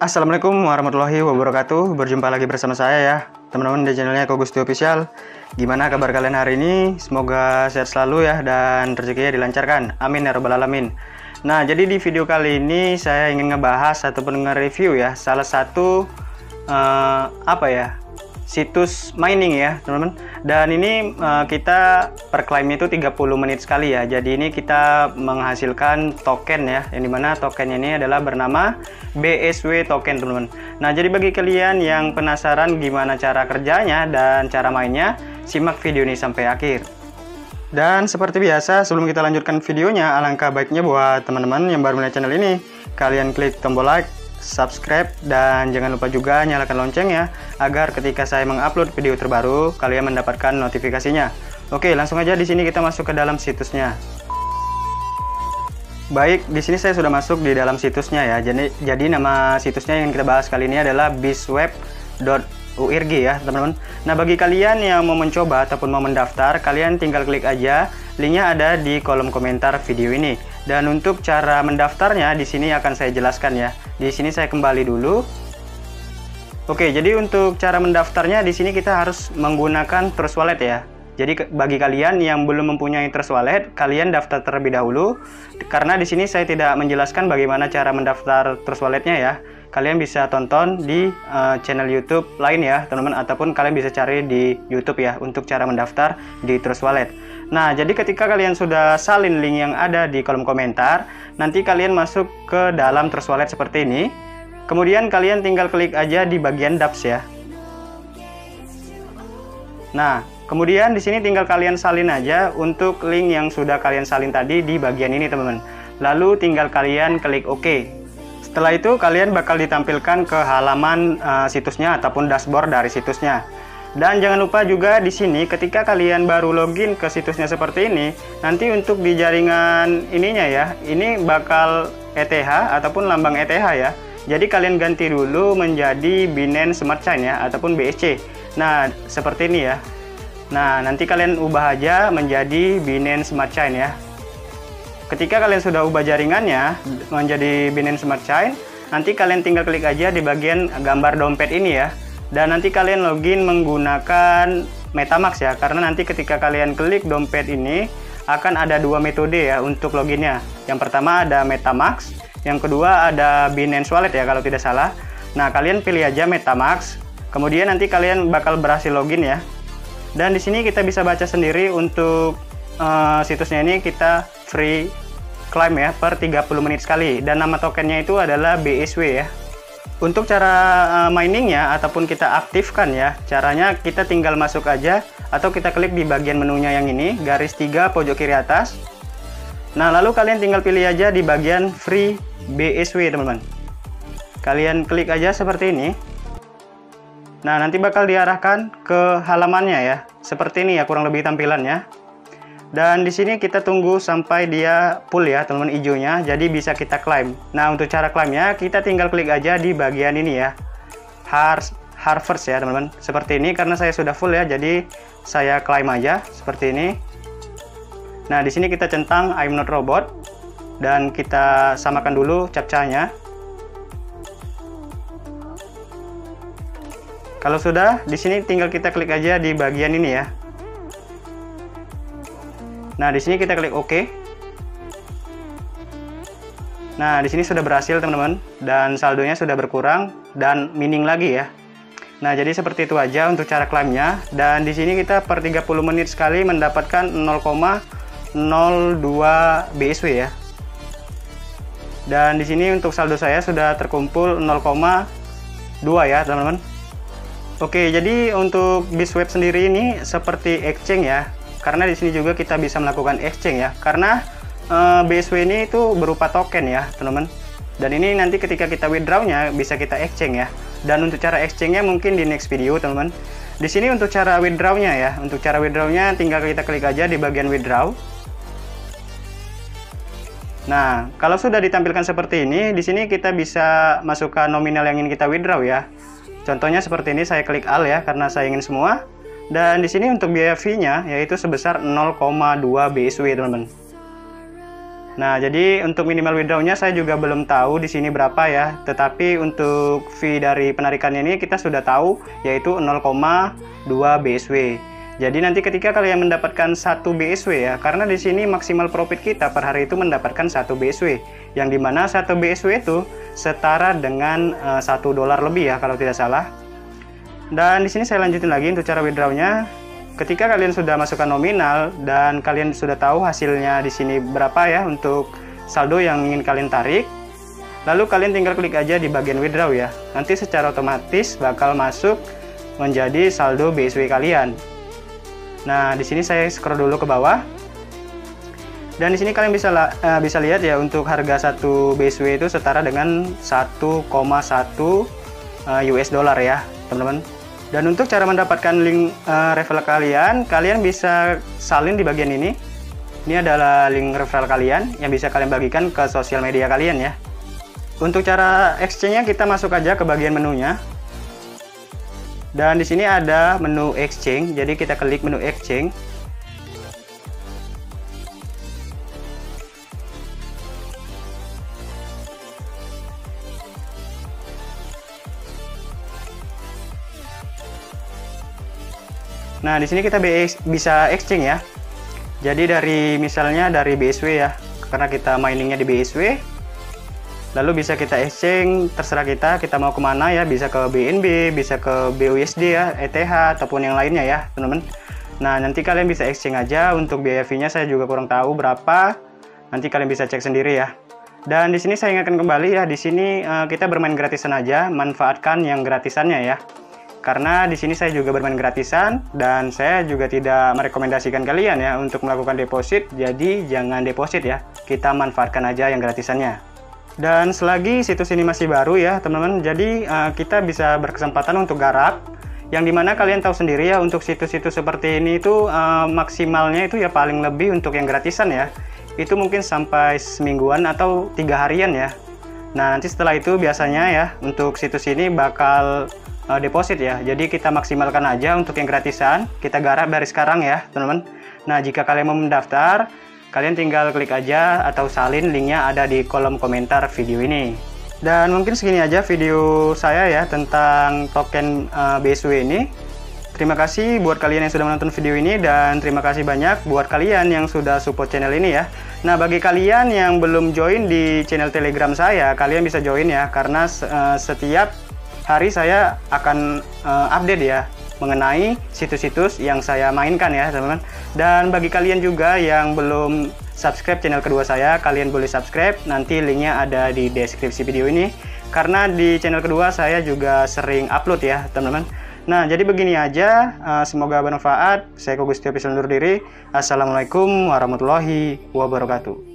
Assalamualaikum warahmatullahi wabarakatuh. Berjumpa lagi bersama saya ya Teman-teman di channelnya Kogusti Official. Gimana kabar kalian hari ini? Semoga sehat selalu ya Dan rezekinya dilancarkan. Amin ya robbal alamin. Nah jadi di video kali ini Saya ingin ngebahas ataupun nge-review ya Salah satu uh, Apa ya situs mining ya teman-teman. Dan ini uh, kita per klaimnya itu 30 menit sekali ya. Jadi ini kita menghasilkan token ya yang di mana tokennya ini adalah bernama BSW token teman-teman. Nah jadi bagi kalian yang penasaran gimana cara kerjanya dan cara mainnya simak video ini sampai akhir. Dan seperti biasa sebelum kita lanjutkan videonya alangkah baiknya buat teman-teman yang baru melihat channel ini kalian klik tombol like subscribe, dan jangan lupa juga nyalakan loncengnya agar ketika saya mengupload video terbaru, kalian mendapatkan notifikasinya. Oke, langsung aja di sini kita masuk ke dalam situsnya. Baik, di sini saya sudah masuk di dalam situsnya ya. Jadi, jadi nama situsnya yang kita bahas kali ini adalah bisweb.org ya, teman-teman. Nah, bagi kalian yang mau mencoba ataupun mau mendaftar, kalian tinggal klik aja linknya ada di kolom komentar video ini. Dan untuk cara mendaftarnya di sini akan saya jelaskan ya. Di sini saya kembali dulu. Oke, jadi untuk cara mendaftarnya di sini kita harus menggunakan Trust Wallet ya. Jadi bagi kalian yang belum mempunyai Trust Wallet, kalian daftar terlebih dahulu. Karena di sini saya tidak menjelaskan bagaimana cara mendaftar Trust Walletnya ya. Kalian bisa tonton di uh, channel YouTube lain ya, teman-teman, ataupun kalian bisa cari di YouTube ya untuk cara mendaftar di Trust Wallet. Nah, jadi ketika kalian sudah salin link yang ada di kolom komentar, nanti kalian masuk ke dalam Trust Wallet seperti ini. Kemudian kalian tinggal klik aja di bagian dApps ya. Nah, kemudian di sini tinggal kalian salin aja untuk link yang sudah kalian salin tadi di bagian ini, teman-teman. Lalu tinggal kalian klik OK. Setelah itu kalian bakal ditampilkan ke halaman uh, situsnya ataupun dashboard dari situsnya. Dan jangan lupa juga di sini ketika kalian baru login ke situsnya seperti ini, nanti untuk di jaringan ininya ya, ini bakal ETH ataupun lambang ETH ya. Jadi kalian ganti dulu menjadi Binance Smart Chain ya ataupun BSC. Nah, seperti ini ya. Nah, nanti kalian ubah aja menjadi Binance Smart Chain ya. Ketika kalian sudah ubah jaringannya menjadi Binance Smart Chain, nanti kalian tinggal klik aja di bagian gambar dompet ini ya dan nanti kalian login menggunakan Metamask ya karena nanti ketika kalian klik dompet ini akan ada dua metode ya untuk loginnya. Yang pertama ada Metamask yang kedua ada Binance Wallet ya kalau tidak salah. Nah kalian pilih aja Metamask kemudian nanti kalian bakal berhasil login ya. Dan di sini kita bisa baca sendiri untuk uh, situsnya ini kita free claim ya per 30 menit sekali. Dan nama tokennya itu adalah BSW ya untuk cara uh, miningnya ataupun kita aktifkan ya, caranya kita tinggal masuk aja atau kita klik di bagian menunya yang ini, garis tiga pojok kiri atas. Nah, lalu kalian tinggal pilih aja di bagian free BSW, teman-teman. Kalian klik aja seperti ini. Nah, nanti bakal diarahkan ke halamannya ya. Seperti ini ya kurang lebih tampilannya. Dan di sini kita tunggu sampai dia full ya teman-teman hijaunya, jadi bisa kita klaim. Nah untuk cara klaimnya kita tinggal klik aja di bagian ini ya, Har Harvest ya teman-teman. Seperti ini karena saya sudah full ya, jadi saya klaim aja seperti ini. Nah di sini kita centang I'm not robot dan kita samakan dulu captcha-nya. Kalau sudah, di sini tinggal kita klik aja di bagian ini ya, Nah, di sini kita klik OK. Nah, di sini sudah berhasil, teman-teman. Dan saldonya sudah berkurang dan mining lagi ya. Nah, jadi seperti itu aja untuk cara klaimnya. Dan di sini kita per 30 menit sekali mendapatkan 0,02 BSW ya. Dan di sini untuk saldo saya sudah terkumpul 0,2 ya, teman-teman. Oke, jadi untuk Bisweb sendiri ini seperti exchange ya karena di sini juga kita bisa melakukan exchange ya. Karena uh, eh, BSW ini itu berupa token ya teman-teman. Dan ini nanti ketika kita withdrawnya bisa kita exchange ya. Dan untuk cara exchange-nya mungkin di next video teman-teman. Di sini untuk cara withdrawnya ya. Untuk cara withdrawnya tinggal kita klik aja di bagian withdraw. Nah, kalau sudah ditampilkan seperti ini, di sini kita bisa masukkan nominal yang ingin kita withdraw ya. Contohnya seperti ini, saya klik Al ya, karena saya ingin semua. Dan di sini untuk biaya fee-nya yaitu sebesar 0,2 BSW, teman-teman. Nah, jadi untuk minimal withdrawnya saya juga belum tahu di sini berapa ya. Tetapi untuk fee dari penarikannya ini kita sudah tahu yaitu 0,2 BSW. Jadi nanti ketika kalian mendapatkan satu BSW ya, karena di sini maksimal profit kita per hari itu mendapatkan satu BSW, yang di mana satu BSW itu setara dengan eh, satu dolar lebih ya kalau tidak salah. Dan di sini saya lanjutin lagi untuk cara withdrawnya. Ketika kalian sudah masukkan nominal dan kalian sudah tahu hasilnya di sini berapa ya untuk saldo yang ingin kalian tarik, lalu kalian tinggal klik aja di bagian withdraw ya. Nanti secara otomatis bakal masuk menjadi saldo BSW kalian. Nah, di sini saya scroll dulu ke bawah. Dan di sini kalian bisa uh, bisa lihat ya untuk harga satu BSW itu setara dengan 1,1 uh, US dollar ya, teman-teman. Dan untuk cara mendapatkan link uh, referral kalian, kalian bisa salin di bagian ini. Ini adalah link referral kalian yang bisa kalian bagikan ke sosial media kalian ya. Untuk cara exchange-nya kita masuk aja ke bagian menunya. Dan di sini ada menu exchange, jadi kita klik menu exchange. Nah, di sini kita bisa exchange ya. Jadi dari misalnya dari BSW ya, karena kita miningnya di BSW, lalu bisa kita exchange terserah kita kita mau ke mana ya bisa ke BNB bisa ke BUSD ya ETH ataupun yang lainnya ya teman-teman. Nah nanti kalian bisa exchange aja untuk biaya fee nya saya juga kurang tahu berapa nanti kalian bisa cek sendiri ya. Dan di sini saya ingatkan kembali ya di sini uh, kita bermain gratisan aja manfaatkan yang gratisannya ya karena di sini saya juga bermain gratisan dan saya juga tidak merekomendasikan kalian ya untuk melakukan deposit. Jadi jangan deposit ya kita manfaatkan aja yang gratisannya. Dan selagi situs ini masih baru ya teman-teman, jadi uh, kita bisa berkesempatan untuk garap yang di mana kalian tahu sendiri ya untuk situs-situs seperti ini itu uh, maksimalnya itu ya paling lebih untuk yang gratisan ya. Itu mungkin sampai semingguan atau tiga harian ya. Nah nanti setelah itu biasanya ya untuk situs ini bakal uh, deposit ya jadi kita maksimalkan aja untuk yang gratisan kita garap dari sekarang ya teman-teman nah jika kalian mau mendaftar Kalian tinggal klik aja atau salin linknya ada di kolom komentar video ini. Dan mungkin segini aja video saya ya tentang token uh, eh, BSW ini. Terima kasih buat kalian yang sudah menonton video ini dan terima kasih banyak buat kalian yang sudah support channel ini ya. Nah, bagi kalian yang belum join di channel Telegram saya, kalian bisa join ya karena uh, setiap hari saya akan uh, update ya mengenai situs-situs yang saya mainkan ya teman-teman. Dan bagi kalian juga yang belum subscribe channel kedua saya kalian boleh subscribe. Nanti linknya ada di deskripsi video ini. Karena di channel kedua saya juga sering upload ya teman-teman. Nah jadi begini aja uh, semoga bermanfaat. Saya Kogus Tio undur diri. Assalamualaikum warahmatullahi wabarakatuh